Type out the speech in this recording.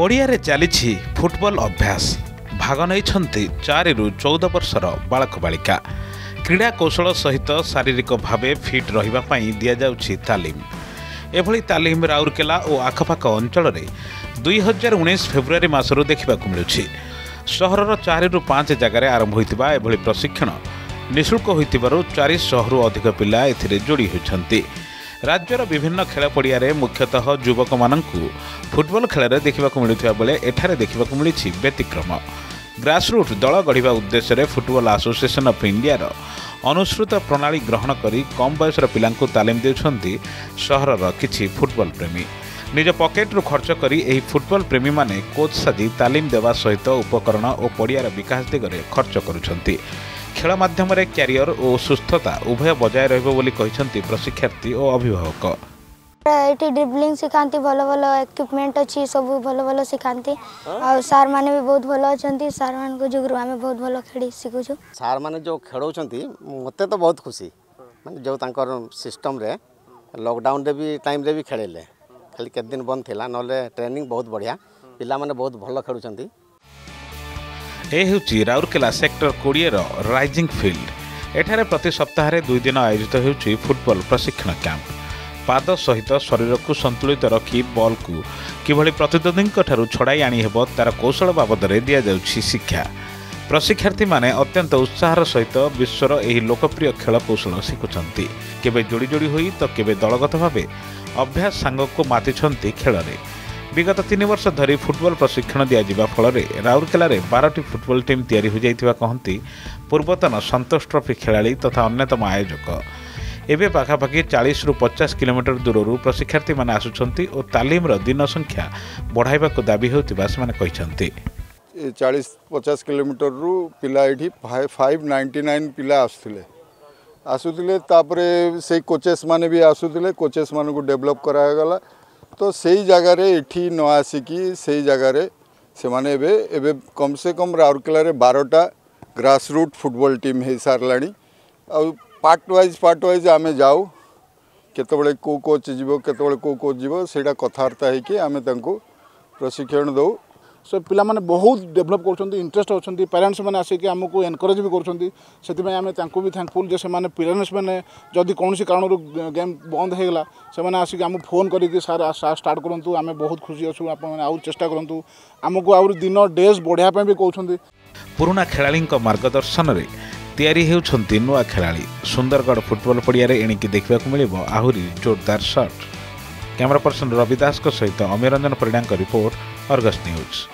ପଡ଼ିଆରେ ଚାଲିଛି ଫୁଟବଲ ଅଭ୍ୟାସ ଭାଗ ନେଇଛନ୍ତି ଚାରିରୁ ଚଉଦ ବର୍ଷର ବାଳକ ବାଳିକା କ୍ରୀଡ଼ା କୌଶଳ ସହିତ ଶାରୀରିକ ଭାବେ ଫିଟ୍ ରହିବା ପାଇଁ ଦିଆଯାଉଛି ତାଲିମ ଏଭଳି ତାଲିମ ରାଉରକେଲା ଓ ଆଖପାଖ ଅଞ୍ଚଳରେ ଦୁଇ ହଜାର ଉଣେଇଶ ଫେବୃଆରୀ ମାସରୁ ଦେଖିବାକୁ ମିଳୁଛି ସହରର ଚାରିରୁ ପାଞ୍ଚ ଜାଗାରେ ଆରମ୍ଭ ହୋଇଥିବା ଏଭଳି ପ୍ରଶିକ୍ଷଣ ନିଃଶୁଳ୍କ ହୋଇଥିବାରୁ ଚାରିଶହରୁ ଅଧିକ ପିଲା ଏଥିରେ ଯୋଡ଼ି ହୋଇଛନ୍ତି ରାଜ୍ୟର ବିଭିନ୍ନ ଖେଳ ପଡ଼ିଆରେ ମୁଖ୍ୟତଃ ଯୁବକମାନଙ୍କୁ ଫୁଟବଲ ଖେଳରେ ଦେଖିବାକୁ ମିଳୁଥିବା ବେଳେ ଏଠାରେ ଦେଖିବାକୁ ମିଳିଛି ବ୍ୟତିକ୍ରମ ଗ୍ରାସରୁଟ୍ ଦଳ ଗଢ଼ିବା ଉଦ୍ଦେଶ୍ୟରେ ଫୁଟବଲ ଆସୋସିଏସନ୍ ଅଫ୍ ଇଣ୍ଡିଆର ଅନୁସୃତ ପ୍ରଣାଳୀ ଗ୍ରହଣ କରି କମ୍ ବୟସର ପିଲାଙ୍କୁ ତାଲିମ ଦେଉଛନ୍ତି ସହରର କିଛି ଫୁଟବଲ ପ୍ରେମୀ ନିଜ ପକେଟରୁ ଖର୍ଚ୍ଚ କରି ଏହି ଫୁଟବଲ ପ୍ରେମୀମାନେ କୋଚ୍ ସାଜି ତାଲିମ ଦେବା ସହିତ ଉପକରଣ ଓ ପଡ଼ିଆର ବିକାଶ ଦିଗରେ ଖର୍ଚ୍ଚ କରୁଛନ୍ତି खेल माध्यम क्यारिययर और सुस्थता उभय बजाय रही प्रशिक्षार्थी और अभिभावक ड्रिबलींग शिखा भल भल इक्विपमेंट अच्छी सब भल भल शिखा सार मैंने भी बहुत भल अच्छा सार मान जुगर आम बहुत भल खेल शिखुचु सार मैंने जो खेल मत तो बहुत खुशी मैं जो तर सिम लकडाउन भी टाइम भी खेले खाली के दिन बंद थी ना ट्रेनिंग बहुत बढ़िया पिला मैंने बहुत भल खेल ଏ ହେଉଛି ରାଉରକେଲା ସେକ୍ଟର କୋଡ଼ିଏର ରାଇଜିଂ ଫିଲ୍ଡ ଏଠାରେ ପ୍ରତି ସପ୍ତାହରେ ଦୁଇ ଦିନ ଆୟୋଜିତ ହେଉଛି ଫୁଟବଲ ପ୍ରଶିକ୍ଷଣ କ୍ୟାମ୍ପ ପାଦ ସହିତ ଶରୀରକୁ ସନ୍ତୁଳିତ ରଖି ବଲ୍କୁ କିଭଳି ପ୍ରତିଦ୍ୱନ୍ଦ୍ୱୀଙ୍କଠାରୁ ଛଡ଼ାଇ ଆଣିହେବ ତା'ର କୌଶଳ ବାବଦରେ ଦିଆଯାଉଛି ଶିକ୍ଷା ପ୍ରଶିକ୍ଷାର୍ଥୀମାନେ ଅତ୍ୟନ୍ତ ଉତ୍ସାହର ସହିତ ବିଶ୍ୱର ଏହି ଲୋକପ୍ରିୟ ଖେଳ କୌଶଳ ଶିଖୁଛନ୍ତି କେବେ ଯୋଡ଼ି ଯୋଡ଼ି ହୋଇ ତ କେବେ ଦଳଗତ ଭାବେ ଅଭ୍ୟାସ ସାଙ୍ଗକୁ ମାତିଛନ୍ତି ଖେଳରେ বিগত তিন বর্ষ ধরি ফুটবল প্রশিক্ষণ দিয়া ফলরে রাউরকেলার বারোটি ফুটবল টিম তৈরি হয়ে কহতি পূর্বতন সন্তোষ ট্রফি খেলাড়ি তথা অন্যতম আয়োজক এবে পাখাপাখি চাশরু পচাশ কিলোমিটর দূরর প্রশিক্ষার্থী মানে আসুচার ও তালিমর দিন সংখ্যা বড়াইবা দাবি হওয়া সে চাশ পচাশ কিলোমিটর পিলা এটি ফাইভ নাইন্টি নাইন পিলা আসুলে আসুলে তাপরে সেই কোচেস মানে বি আসুলে কোচেস মানুষ ডেভেলপ করা গলা तो से जगार इटी न आसिकी से जगार से मैंने कम से कम राउरकेल बारटा ग्रासरूट फुटबल टीम हो सारा आट व्वज पार्ट व्वज आम जाऊ के केत कोच जीव केत कोच जीव से कथबार्ता होकर आम प्रशिक्षण दू सो पाने बहुत डेभलप कर इंटरेस्ट अच्छा पेरेन्ट्स मैंने आसिक आमको एनकरेज भी करें आम भी थैंकफुल पेरेन्ट्स मैंने जदि कौन कारण गेम बंद हो आसिक आम फोन कर स्टार्ट करूँ आम बहुत खुशी अच्छा आज चेस्टा करूँ आमको आ दिन डेज बढ़ाप भी कौन पुराणा खेला मार्गदर्शन या नुआ खेला सुंदरगढ़ फुटबल पड़िया इणिक देखा मिले आहरी जोरदार सर्ट कैमेरा पर्सन रविदास दास सहित अमीरंजन पीड़ा रिपोर्ट और गस न्यूज़